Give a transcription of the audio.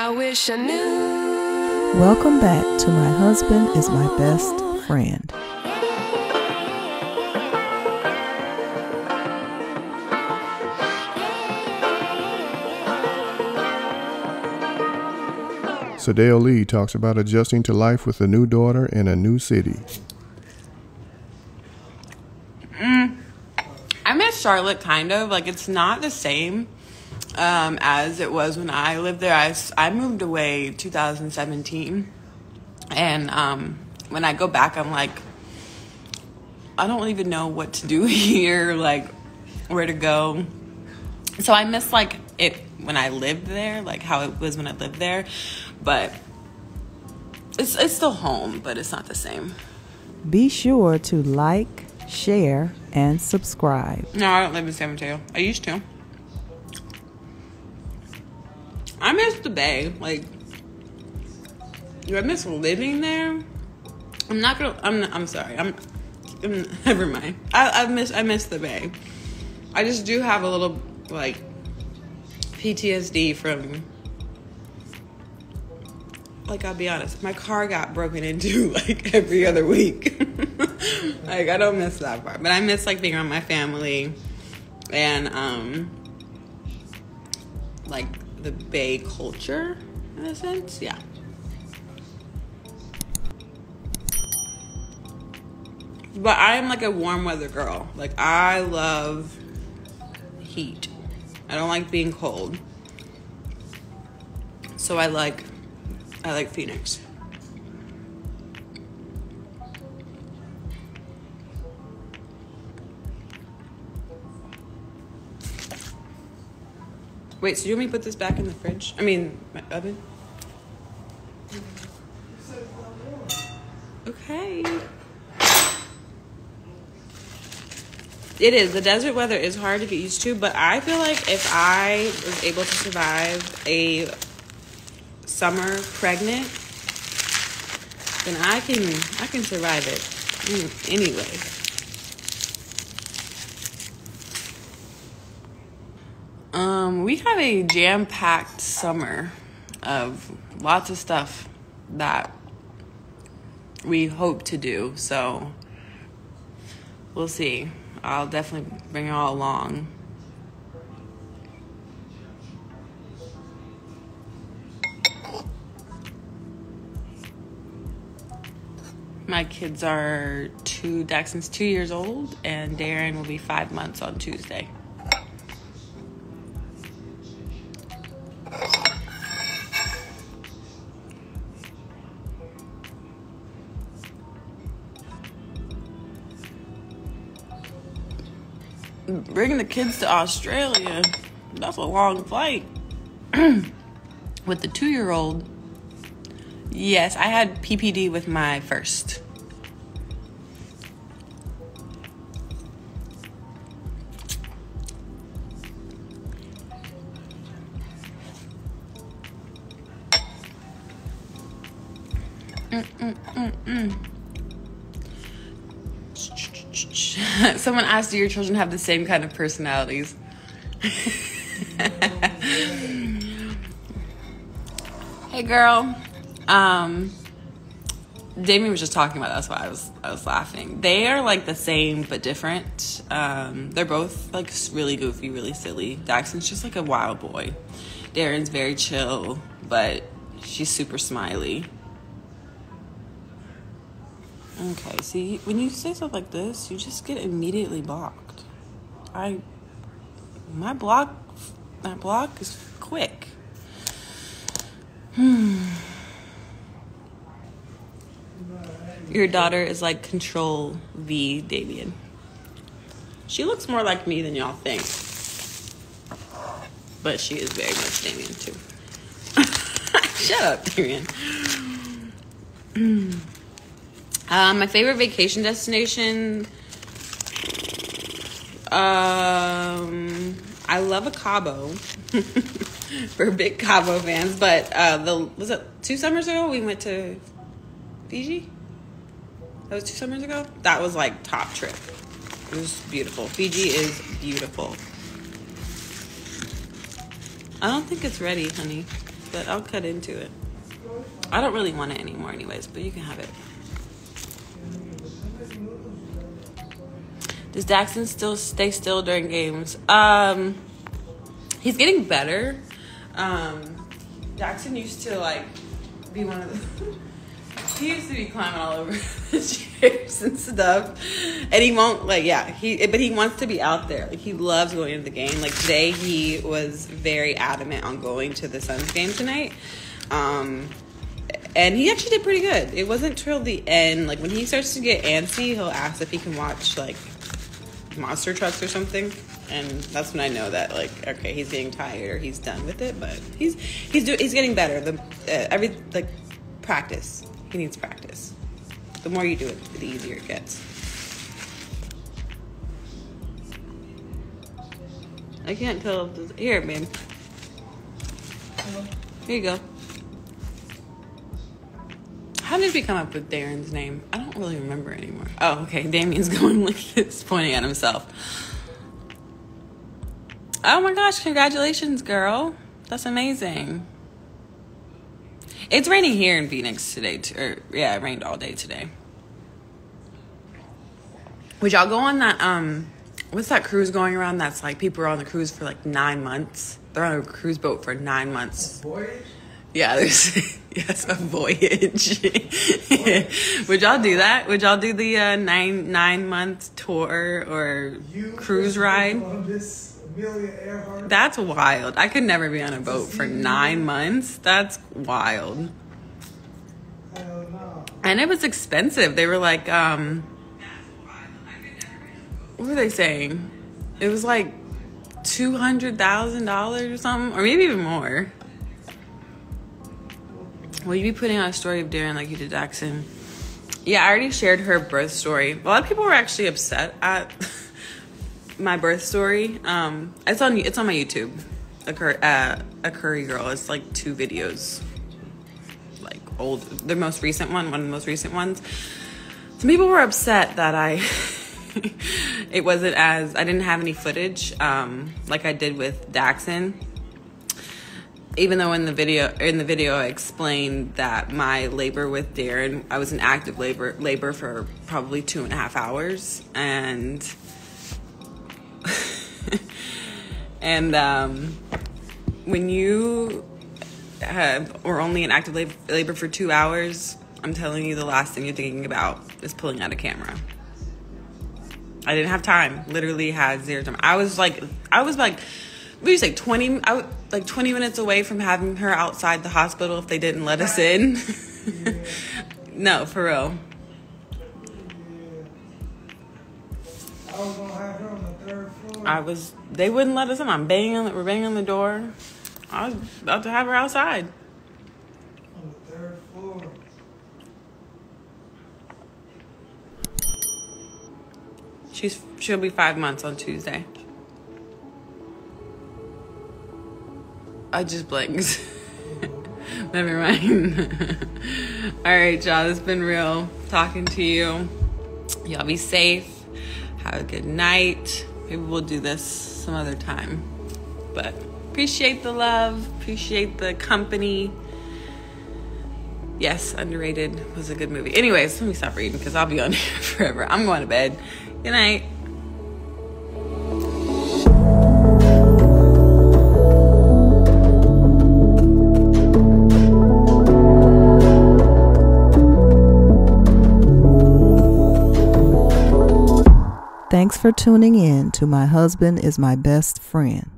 I wish I knew. Welcome back to My Husband is My Best Friend. Sydel Lee talks about adjusting to life with a new daughter in a new city. Mm. I miss Charlotte kind of. Like, it's not the same um, as it was when I lived there. I, I moved away 2017. And um, when I go back, I'm like, I don't even know what to do here, like, where to go. So I miss, like, it when I lived there, like how it was when I lived there. But it's, it's still home, but it's not the same. Be sure to like, share, and subscribe. No, I don't live in San Mateo. I used to. I miss the Bay. Like, I miss living there. I'm not gonna. I'm. I'm sorry. I'm. I'm never mind. I, I miss. I miss the Bay. I just do have a little like PTSD from. Like I'll be honest, my car got broken into like every other week. like I don't miss that part, but I miss like being around my family, and um, like the Bay culture in a sense. Yeah. But I'm like a warm weather girl. Like I love heat. I don't like being cold. So I like I like Phoenix. Wait, so you want me to put this back in the fridge? I mean, my oven? Okay. It is. The desert weather is hard to get used to, but I feel like if I was able to survive a summer pregnant, then I can I can survive it Mm, anyway. Um, we have a jam-packed summer of lots of stuff that we hope to do. So we'll see. I'll definitely bring you all along. My kids are two, Daxon's two years old, and Darren will be five months on Tuesday. Bringing the kids to Australia, that's a long flight. with the two year old, yes, I had PPD with my first. Mm, mm, mm, Someone asked, "Do your children have the same kind of personalities?" hey, girl. Um, Damion was just talking about. That, that's why I was I was laughing. They are like the same but different. Um, they're both like really goofy, really silly. Daxon's just like a wild boy. Darren's very chill, but she's super smiley. Okay, see, when you say stuff like this, you just get immediately blocked. I, my block, my block is quick. Hmm. Your daughter is like Control V Damion. She looks more like me than y'all think. But she is very much Damion too. Shut up, Damion. Um, my favorite vacation destination. Um, I love a Cabo. We're big Cabo fans, but uh, the was it two summers ago we went to Fiji. That was two summers ago. That was like top trip. It was beautiful. Fiji is beautiful. I don't think it's ready, honey. but I'll cut into it. I don't really want it anymore, anyways, but you can have it. Does Daxon still stay still during games? Um, he's getting better. Um, Jackson used to like be one of the. he used to be climbing all over the chairs and stuff, and he won't like yeah he but he wants to be out there. Like he loves going into the game. Like today he was very adamant on going to the Suns game tonight. Um, and he actually did pretty good. It wasn't till the end, like when he starts to get antsy, he'll ask if he can watch like monster trucks or something and that's when I know that like okay he's getting tired or he's done with it but he's he's doing he's getting better. The uh, every like practice he needs practice. The more you do it the easier it gets. I can't tell if this, here man here you go how did we come up with Darren's name? I don't really remember anymore. Oh, okay. Damion's going like this, pointing at himself. Oh my gosh, congratulations, girl. That's amazing. It's raining here in Phoenix today, too. Or, yeah, it rained all day today. Would y'all go on that, um, what's that cruise going around that's like people are on the cruise for like nine months? They're on a cruise boat for nine months. Voyage? Yeah, there's yes a voyage. Would y'all do that? Would y'all do the uh, nine nine month tour or You cruise ride? On this Amelia Earhart. That's wild. I could never be on a boat for nine months. That's wild. And it was expensive. They were like, um, what were they saying? It was like two hundred thousand dollars or something, or maybe even more. Will you be putting out a story of Darren like you did Jackson? Yeah, I already shared her birth story. A lot of people were actually upset at my birth story. Um, it's on it's on my YouTube. A, cur- uh, a curry girl. It's like two videos like old the most recent one one of the most recent ones some people were upset that i it wasn't as i didn't have any footage um like i did with daxon even though in the video in the video i explained that my labor with darren i was in active labor labor for probably two and a half hours and and um when you have or only in active lab- labor for two hours, I'm telling you, the last thing you're thinking about is pulling out a camera. I didn't have time. Literally had zero time. I was like, I was like, do you say, 20, I, w- like 20 minutes away from having her outside the hospital if they didn't let us in. no, for real. I was gonna have her on the third floor. I was, they wouldn't let us in. I'm banging on the, we're banging on the door. I was about to have her outside. on the third floor. She's she'll be five months on Tuesday. I just blinked. Never mind. All right, y'all. It's been real talking to you. Y'all be safe. Have a good night. Maybe we'll do this some other time. But appreciate the love. Appreciate the company. Yes, underrated was a good movie. Anyways, let me stop reading because I'll be on here forever. I'm going to bed. Good night. For tuning in to My Husband is My Best Friend.